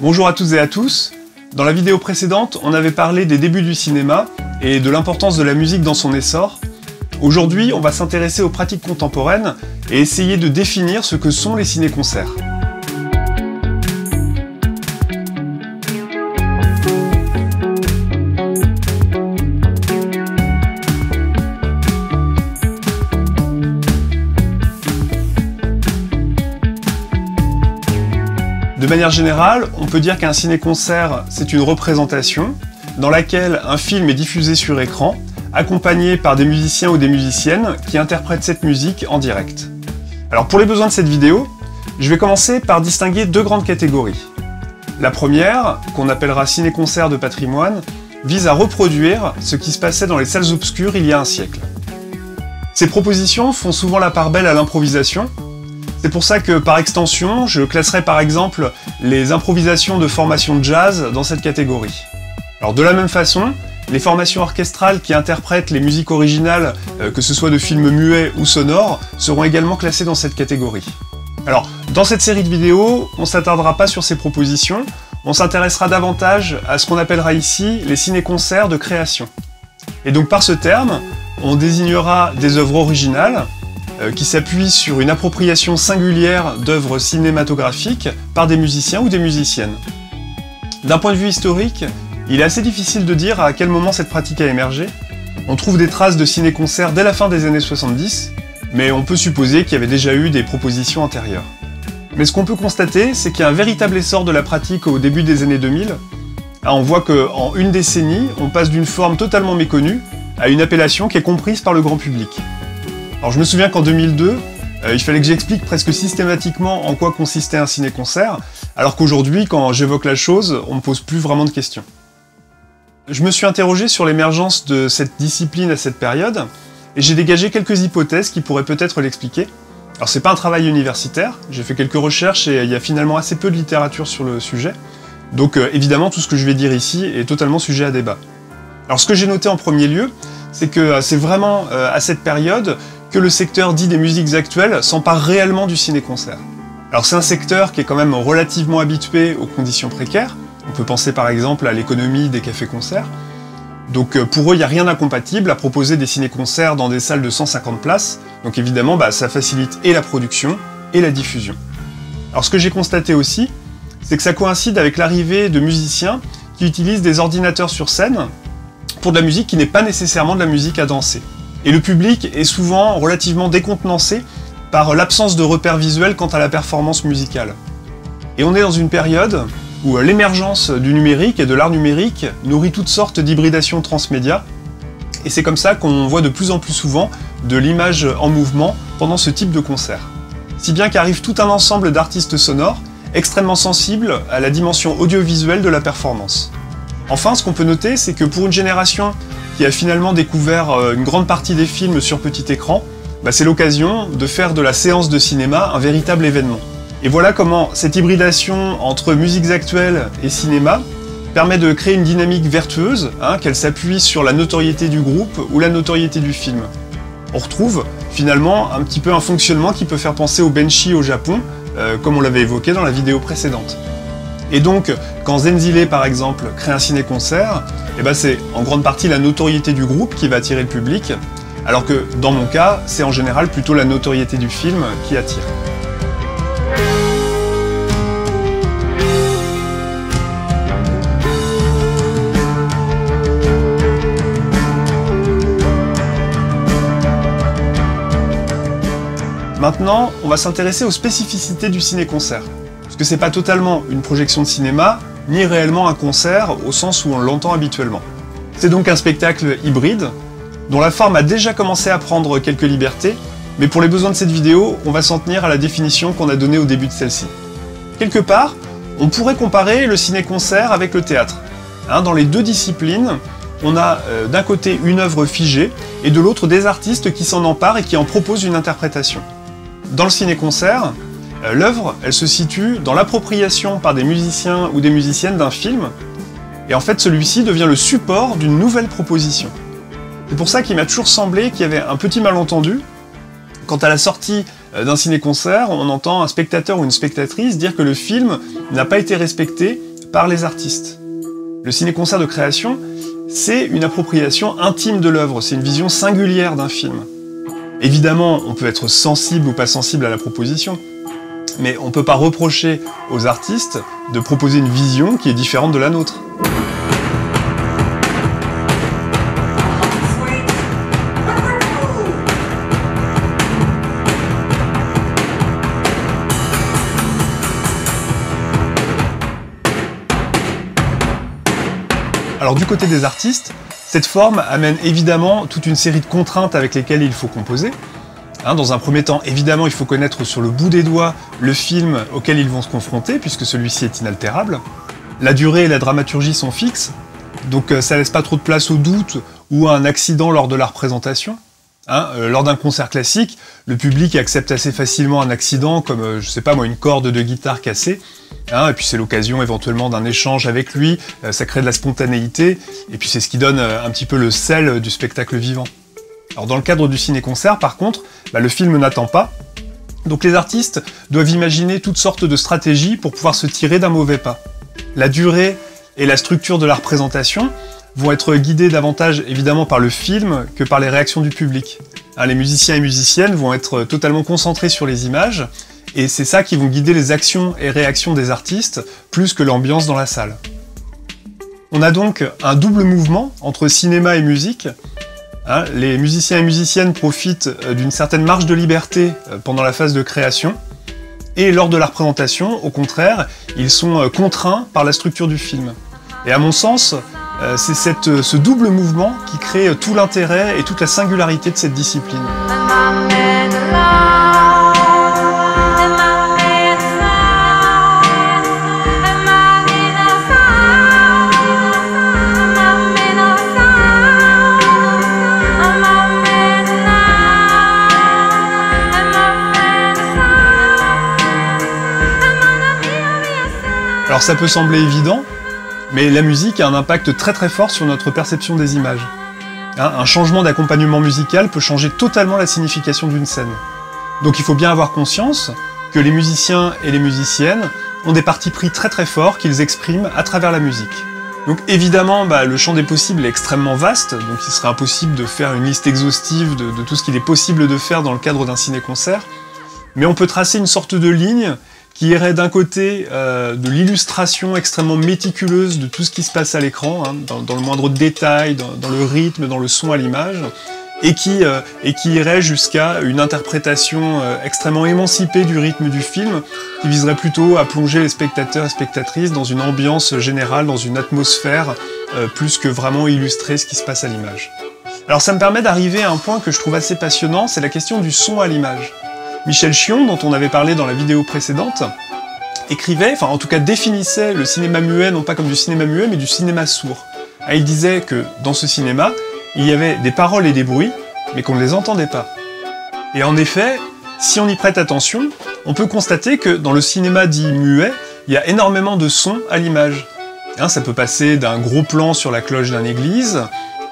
Bonjour à toutes et à tous. Dans la vidéo précédente, on avait parlé des débuts du cinéma et de l'importance de la musique dans son essor. Aujourd'hui, on va s'intéresser aux pratiques contemporaines et essayer de définir ce que sont les ciné-concerts. De manière générale, on peut dire qu'un ciné-concert, c'est une représentation dans laquelle un film est diffusé sur écran, accompagné par des musiciens ou des musiciennes qui interprètent cette musique en direct. Alors pour les besoins de cette vidéo, je vais commencer par distinguer deux grandes catégories. La première, qu'on appellera ciné-concert de patrimoine, vise à reproduire ce qui se passait dans les salles obscures il y a un siècle. Ces propositions font souvent la part belle à l'improvisation, c'est pour ça que, par extension, je classerai par exemple les improvisations de formation de jazz dans cette catégorie. Alors de la même façon, les formations orchestrales qui interprètent les musiques originales, euh, que ce soit de films muets ou sonores, seront également classées dans cette catégorie. Alors, dans cette série de vidéos, on s'attardera pas sur ces propositions, on s'intéressera davantage à ce qu'on appellera ici les ciné-concerts de création. Et donc par ce terme, on désignera des œuvres originales, qui s'appuie sur une appropriation singulière d'œuvres cinématographiques par des musiciens ou des musiciennes. D'un point de vue historique, il est assez difficile de dire à quel moment cette pratique a émergé. On trouve des traces de ciné-concerts dès la fin des années 70, mais on peut supposer qu'il y avait déjà eu des propositions antérieures. Mais ce qu'on peut constater, c'est qu'il y a un véritable essor de la pratique au début des années 2000. Ah, on voit qu'en une décennie, on passe d'une forme totalement méconnue à une appellation qui est comprise par le grand public. Alors je me souviens qu'en 2002, euh, il fallait que j'explique presque systématiquement en quoi consistait un ciné-concert, alors qu'aujourd'hui, quand j'évoque la chose, on ne me pose plus vraiment de questions. Je me suis interrogé sur l'émergence de cette discipline à cette période, et j'ai dégagé quelques hypothèses qui pourraient peut-être l'expliquer. Alors c'est pas un travail universitaire, j'ai fait quelques recherches et il y a finalement assez peu de littérature sur le sujet, donc euh, évidemment tout ce que je vais dire ici est totalement sujet à débat. Alors ce que j'ai noté en premier lieu, c'est que euh, c'est vraiment à cette période que le secteur dit des musiques actuelles s'empare réellement du ciné-concert. Alors c'est un secteur qui est quand même relativement habitué aux conditions précaires. On peut penser par exemple à l'économie des cafés-concerts. Donc euh, pour eux, il n'y a rien d'incompatible à proposer des ciné-concerts dans des salles de 150 places. Donc évidemment, bah, ça facilite et la production et la diffusion. Alors ce que j'ai constaté aussi, c'est que ça coïncide avec l'arrivée de musiciens qui utilisent des ordinateurs sur scène pour de la musique qui n'est pas nécessairement de la musique à danser. Et le public est souvent relativement décontenancé par l'absence de repères visuels quant à la performance musicale. Et on est dans une période où l'émergence du numérique et de l'art numérique nourrit toutes sortes d'hybridations transmédia, et c'est comme ça qu'on voit de plus en plus souvent de l'image en mouvement pendant ce type de concert. Si bien qu'arrive tout un ensemble d'artistes sonores extrêmement sensibles à la dimension audiovisuelle de la performance. Enfin, ce qu'on peut noter, c'est que pour une génération qui a finalement découvert euh, une grande partie des films sur petit écran, bah, c'est l'occasion de faire de la séance de cinéma un véritable événement. Et voilà comment cette hybridation entre musiques actuelles et cinéma permet de créer une dynamique vertueuse, hein, qu'elle s'appuie sur la notoriété du groupe ou la notoriété du film. On retrouve finalement un petit peu un fonctionnement qui peut faire penser au benchi au Japon, euh, comme on l'avait évoqué dans la vidéo précédente. Et donc, quand Zenzile, par exemple, crée un ciné-concert, eh ben c'est en grande partie la notoriété du groupe qui va attirer le public, alors que dans mon cas, c'est en général plutôt la notoriété du film qui attire. Maintenant, on va s'intéresser aux spécificités du ciné-concert. Parce que c'est pas totalement une projection de cinéma, ni réellement un concert au sens où on l'entend habituellement. C'est donc un spectacle hybride, dont la forme a déjà commencé à prendre quelques libertés, mais pour les besoins de cette vidéo, on va s'en tenir à la définition qu'on a donnée au début de celle-ci. Quelque part, on pourrait comparer le ciné-concert avec le théâtre. Hein, dans les deux disciplines, on a euh, d'un côté une œuvre figée et de l'autre des artistes qui s'en emparent et qui en proposent une interprétation. Dans le ciné-concert, l'œuvre, elle se situe dans l'appropriation par des musiciens ou des musiciennes d'un film, et en fait celui-ci devient le support d'une nouvelle proposition. C'est pour ça qu'il m'a toujours semblé qu'il y avait un petit malentendu quant à la sortie euh, d'un ciné-concert, on entend un spectateur ou une spectatrice dire que le film n'a pas été respecté par les artistes. Le ciné-concert de création, c'est une appropriation intime de l'œuvre, c'est une vision singulière d'un film. Évidemment, on peut être sensible ou pas sensible à la proposition, mais on ne peut pas reprocher aux artistes de proposer une vision qui est différente de la nôtre. Alors du côté des artistes, cette forme amène évidemment toute une série de contraintes avec lesquelles il faut composer. Hein, dans un premier temps, évidemment, il faut connaître sur le bout des doigts le film auquel ils vont se confronter, puisque celui-ci est inaltérable. La durée et la dramaturgie sont fixes, donc euh, ça laisse pas trop de place au doute ou à un accident lors de la représentation. Hein, euh, lors d'un concert classique, le public accepte assez facilement un accident, comme, euh, je sais pas moi, une corde de guitare cassée, hein, et puis c'est l'occasion éventuellement d'un échange avec lui, ça crée de la spontanéité, et puis c'est ce qui donne un petit peu le sel du spectacle vivant. Dans le cadre du ciné-concert, par contre, bah, le film n'attend pas. Donc les artistes doivent imaginer toutes sortes de stratégies pour pouvoir se tirer d'un mauvais pas. La durée et la structure de la représentation vont être guidées davantage évidemment par le film que par les réactions du public. Hein, les musiciens et musiciennes vont être totalement concentrés sur les images, et c'est ça qui vont guider les actions et réactions des artistes, plus que l'ambiance dans la salle. On a donc un double mouvement entre cinéma et musique, Hein, les musiciens et musiciennes profitent euh, d'une certaine marge de liberté euh, pendant la phase de création, et lors de la représentation, au contraire, ils sont euh, contraints par la structure du film. Et à mon sens, c'est ce double mouvement qui crée tout l'intérêt et toute la singularité de cette discipline. Alors ça peut sembler évident, mais la musique a un impact très très fort sur notre perception des images. Hein, un changement d'accompagnement musical peut changer totalement la signification d'une scène. Donc il faut bien avoir conscience que les musiciens et les musiciennes ont des partis pris très très forts qu'ils expriment à travers la musique. Donc évidemment, bah, le champ des possibles est extrêmement vaste, donc il serait impossible de faire une liste exhaustive de, de tout ce qu'il est possible de faire dans le cadre d'un ciné-concert, mais on peut tracer une sorte de ligne qui irait d'un côté euh, de l'illustration extrêmement méticuleuse de tout ce qui se passe à l'écran, hein, dans, le moindre détail, dans, le rythme, dans le son à l'image, et, qui, euh, irait jusqu'à une interprétation euh, extrêmement émancipée du rythme du film, qui viserait plutôt à plonger les spectateurs et spectatrices dans une ambiance générale, dans une atmosphère, plus que vraiment illustrer ce qui se passe à l'image. Alors ça me permet d'arriver à un point que je trouve assez passionnant, c'est la question du son à l'image. Michel Chion, dont on avait parlé dans la vidéo précédente, écrivait, enfin en tout cas définissait le cinéma muet non pas comme du cinéma muet, mais du cinéma sourd. Ah, il disait que dans ce cinéma, il y avait des paroles et des bruits, mais qu'on ne les entendait pas. Et en effet, si on y prête attention, on peut constater que dans le cinéma dit muet, il y a énormément de sons à l'image. Hein, ça peut passer d'un gros plan sur la cloche d'une église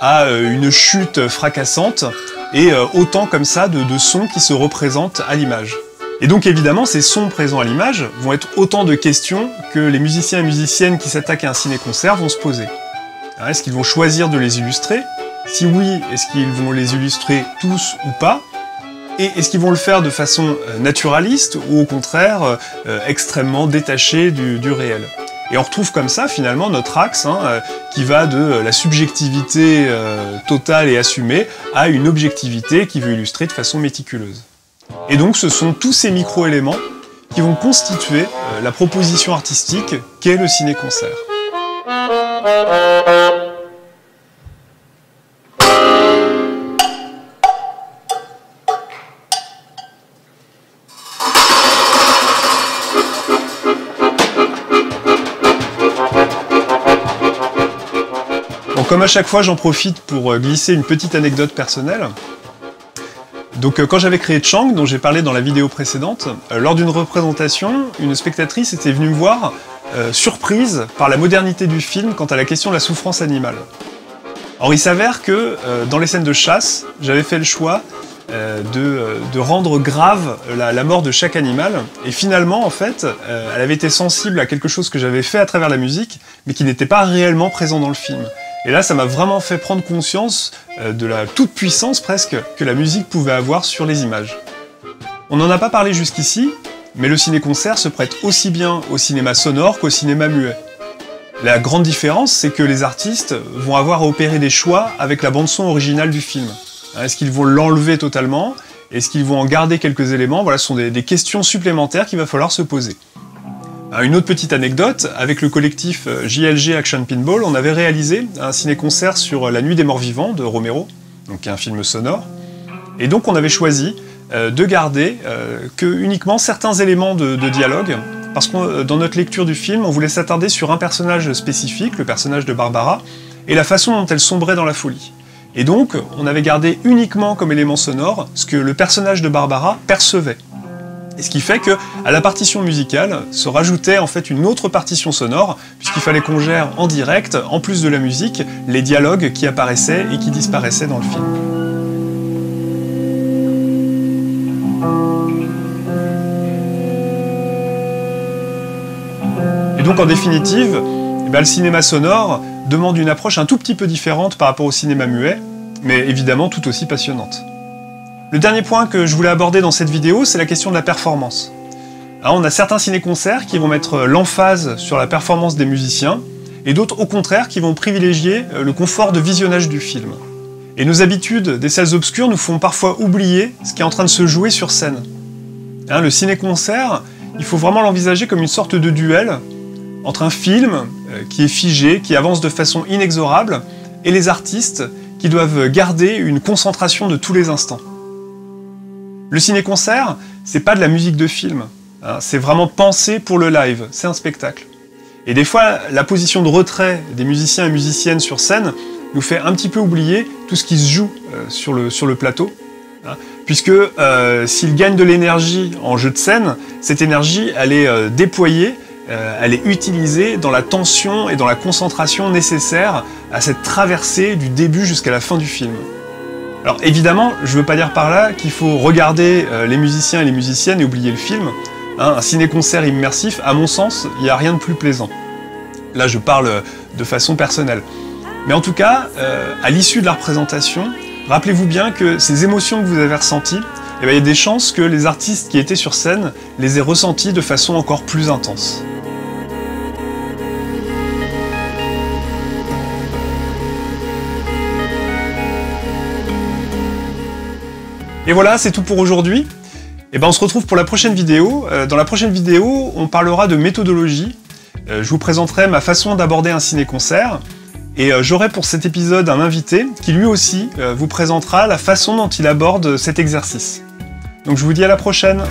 à euh, une chute fracassante et euh, autant comme ça de, sons qui se représentent à l'image. Et donc évidemment, ces sons présents à l'image vont être autant de questions que les musiciens et musiciennes qui s'attaquent à un ciné-concert vont se poser. Est-ce qu'ils vont choisir de les illustrer? Si oui, est-ce qu'ils vont les illustrer tous ou pas? Et est-ce qu'ils vont le faire de façon euh, naturaliste ou au contraire extrêmement détachée du réel? Et on retrouve comme ça finalement notre axe hein, euh, qui va de euh, la subjectivité euh, totale et assumée à une objectivité qui veut illustrer de façon méticuleuse. Et donc ce sont tous ces micro-éléments qui vont constituer la proposition artistique qu'est le ciné-concert. À chaque fois, j'en profite pour euh, glisser une petite anecdote personnelle. Donc euh, quand j'avais créé Chang, dont j'ai parlé dans la vidéo précédente, euh, lors d'une représentation, une spectatrice était venue me voir, surprise par la modernité du film quant à la question de la souffrance animale. Or il s'avère que dans les scènes de chasse, j'avais fait le choix de, rendre grave la, mort de chaque animal. Et finalement, en fait, elle avait été sensible à quelque chose que j'avais fait à travers la musique, mais qui n'était pas réellement présent dans le film. Et là, ça m'a vraiment fait prendre conscience de la toute-puissance presque que la musique pouvait avoir sur les images. On n'en a pas parlé jusqu'ici, mais le ciné-concert se prête aussi bien au cinéma sonore qu'au cinéma muet. La grande différence, c'est que les artistes vont avoir à opérer des choix avec la bande-son originale du film. Est-ce qu'ils vont l'enlever totalement? Est-ce qu'ils vont en garder quelques éléments? Voilà, ce sont des, questions supplémentaires qu'il va falloir se poser. Une autre petite anecdote, avec le collectif euh, JLG Action Pinball, on avait réalisé un ciné-concert sur La Nuit des Morts Vivants de Romero, donc un film sonore. Et donc on avait choisi euh, de garder euh, que uniquement certains éléments de, dialogue, parce que euh, dans notre lecture du film, on voulait s'attarder sur un personnage spécifique, le personnage de Barbara, et la façon dont elle sombrait dans la folie. Et donc, on avait gardé uniquement comme élément sonore ce que le personnage de Barbara percevait. Et ce qui fait que à la partition musicale se rajoutait en fait une autre partition sonore, puisqu'il fallait qu'on gère en direct, en plus de la musique, les dialogues qui apparaissaient et qui disparaissaient dans le film. donc en définitive, eh ben, le cinéma sonore demande une approche un tout petit peu différente par rapport au cinéma muet, mais évidemment tout aussi passionnante. Le dernier point que je voulais aborder dans cette vidéo, c'est la question de la performance. Hein, on a certains ciné-concerts qui vont mettre l'emphase sur la performance des musiciens, et d'autres au contraire qui vont privilégier euh, le confort de visionnage du film. Et nos habitudes des salles obscures nous font parfois oublier ce qui est en train de se jouer sur scène. Hein, le ciné-concert, il faut vraiment l'envisager comme une sorte de duel entre un film euh, qui est figé, qui avance de façon inexorable, et les artistes qui doivent garder une concentration de tous les instants. Le ciné-concert, c'est pas de la musique de film, hein, c'est vraiment pensé pour le live, c'est un spectacle. Et des fois, la position de retrait des musiciens et musiciennes sur scène nous fait un petit peu oublier tout ce qui se joue euh, sur, le, plateau. Hein, puisque euh, s'ils gagnent de l'énergie en jeu de scène, cette énergie, elle est déployée euh, elle est utilisée dans la tension et dans la concentration nécessaire à cette traversée du début jusqu'à la fin du film. Alors évidemment, je veux pas dire par là qu'il faut regarder euh, les musiciens et les musiciennes et oublier le film. Hein, un ciné-concert immersif, à mon sens, il n'y a rien de plus plaisant. Là, je parle de façon personnelle. Mais en tout cas, euh, à l'issue de la représentation, rappelez-vous bien que ces émotions que vous avez ressenties, eh ben, il y a des chances que les artistes qui étaient sur scène les aient ressenties de façon encore plus intense. Et voilà, c'est tout pour aujourd'hui. Et eh ben on se retrouve pour la prochaine vidéo. Euh, dans la prochaine vidéo, on parlera de méthodologie. Euh, je vous présenterai ma façon d'aborder un ciné-concert. Et euh, j'aurai pour cet épisode un invité qui lui aussi vous présentera la façon dont il aborde cet exercice. Donc je vous dis à la prochaine